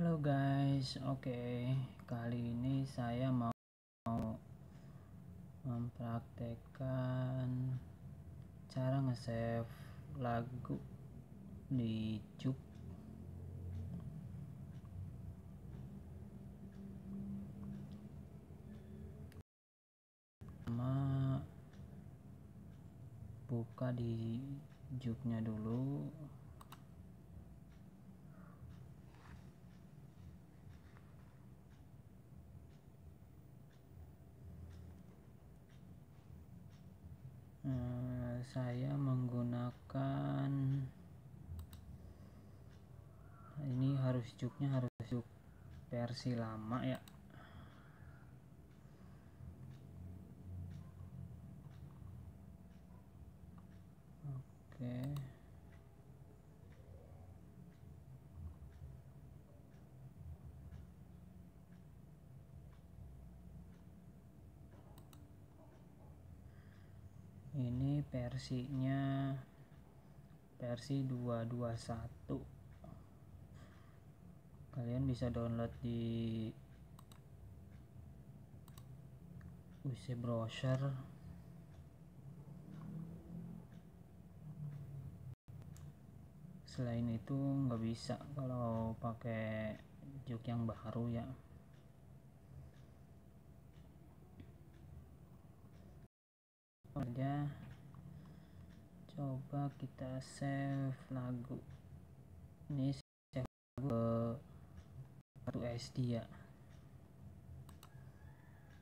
Halo guys, oke kali ini saya mau mempraktekkan cara nge-save lagu di Juk sama buka di Juknya dulu saya menggunakan ini harus juknya harus juk versi lama ya. Oke versinya versi 221 kalian bisa download di UC browser. Selain itu nggak bisa kalau pakai juk yang baru ya. Aja coba kita save lagu. Ini save lagu ke kartu SD ya.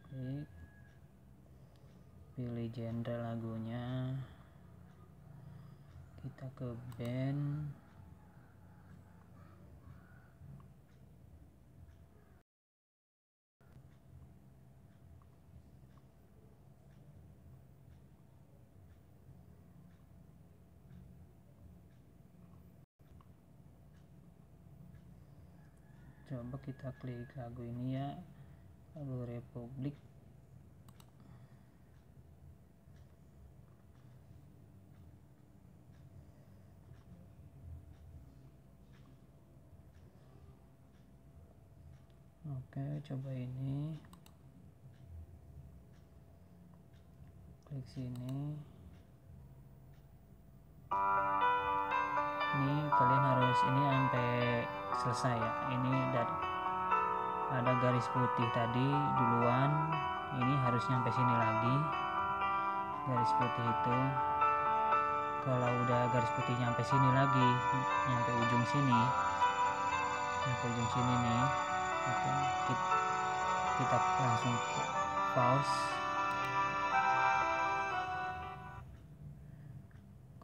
Klik. Pilih genre lagunya. Kita ke band coba kita klik lagu ini ya lagu Republik. Oke coba ini. Klik sini ini kalian harus ini sampai selesai ya. Ini dari ada garis putih tadi duluan. Ini harus nyampe sini lagi. Garis putih itu. Kalau udah garis putih nyampe sini lagi nyampe ujung sini nyampe ujung sini nih oke kita, kita langsung pause.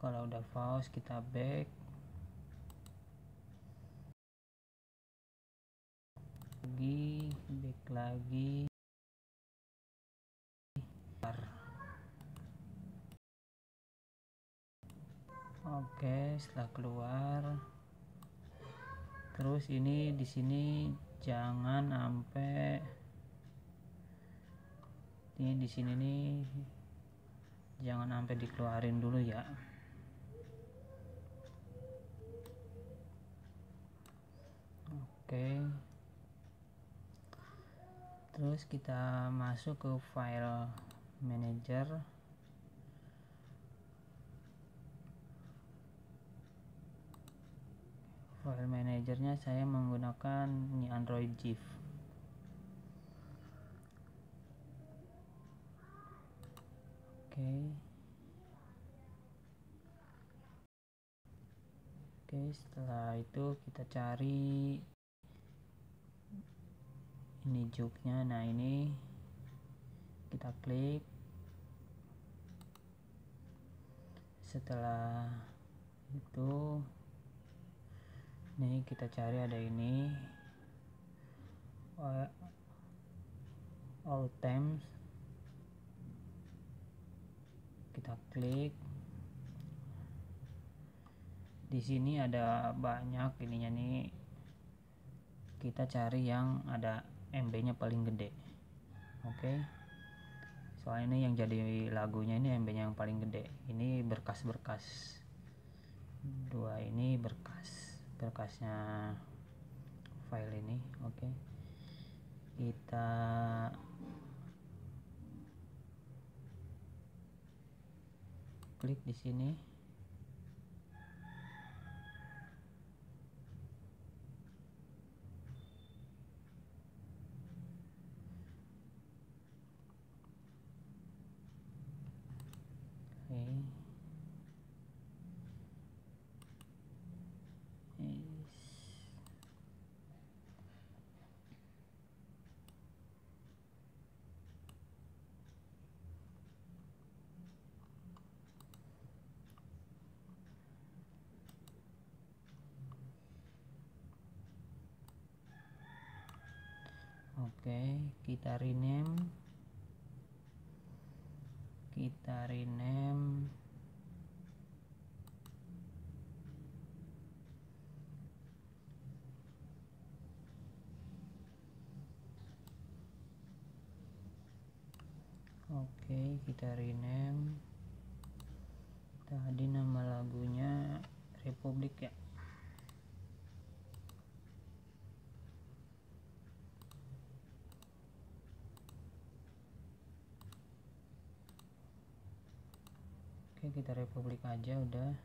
Kalau udah pause kita back lagi back lagi. Oke setelah keluar. Terus ini di sini jangan sampai ini di sini nih jangan sampai dikeluarin dulu ya. Oke terus kita masuk ke file manager. File manajernya saya menggunakan ini android GIF oke. Oke setelah itu kita cari ini juknya nah ini kita klik. Setelah itu nih kita cari ada ini. All times. Kita klik. Di sini ada banyak ininya nih. Kita cari yang ada MB nya paling gede. Oke? Okay. soalnya ini yang jadi lagunya ini MB nya yang paling gede. Ini berkas-berkas. Dua ini berkas. Berkasnya file ini. Oke? Kita klik di sini oke kita rename. Kita rename. Oke kita rename. Tadi nama lagunya Republik ya oke kita republik aja udah.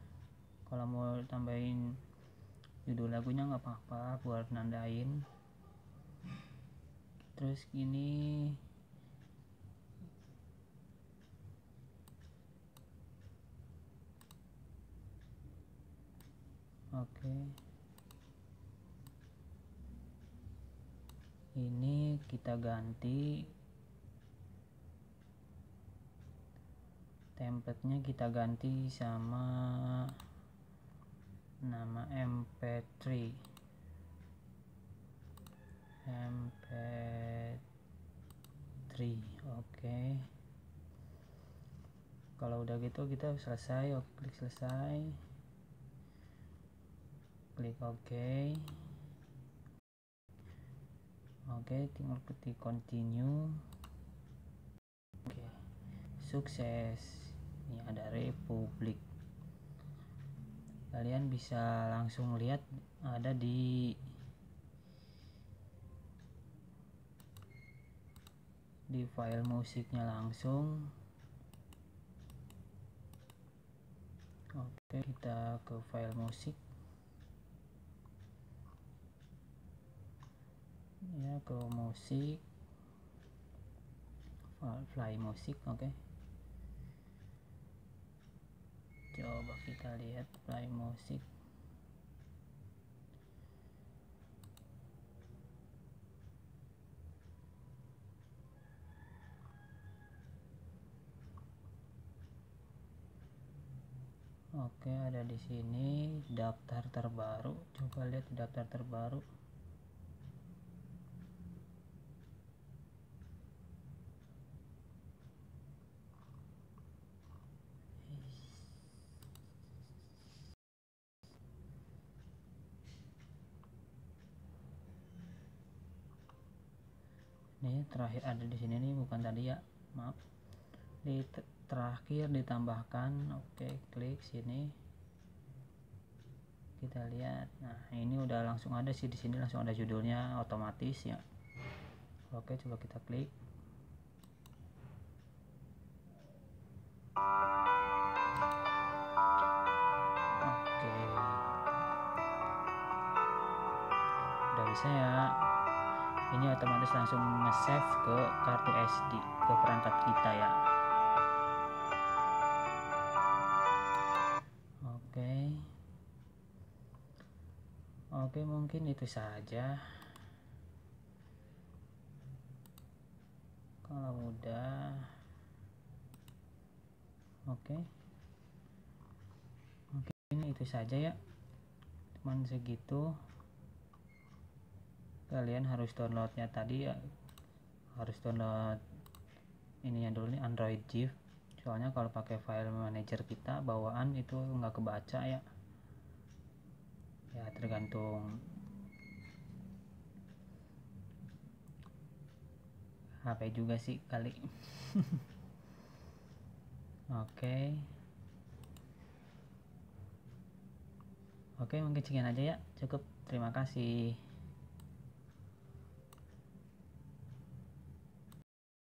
Kalau mau tambahin judul lagunya nggak apa-apa buat nandain. Terus gini. Oke. Ini kita ganti template-nya kita ganti sama nama mp3 mp3 oke. Kalau udah gitu kita selesai oke klik selesai. Klik oke. Oke tinggal ketik continue. Oke sukses ini ada republik. Kalian bisa langsung lihat ada di di file musiknya langsung. Oke kita ke file musik. Ya ke musik. Fly musik oke. okay. Coba kita lihat play musik Oke, ada di sini daftar terbaru. Coba lihat daftar terbaru. Ini terakhir ada di sini nih bukan tadi ya. Maaf. Di terakhir ditambahkan oke klik sini. Kita lihat. Nah ini udah langsung ada sih di sini langsung ada judulnya otomatis ya. Oke coba kita klik. Oke. Udah bisa ya ini otomatis langsung nge-save ke kartu SD ke perangkat kita ya. Oke. Oke mungkin itu saja. Kalau udah. Oke. Mungkin itu saja ya. Cuman segitu kalian harus downloadnya tadi ya. Harus download ininya dulu nih Android GIF soalnya kalau pakai file manager kita bawaan itu nggak kebaca ya. Ya tergantung. HP juga sih kali. Oke. Okay. oke okay, mungkin sekian aja ya. Cukup. Terima kasih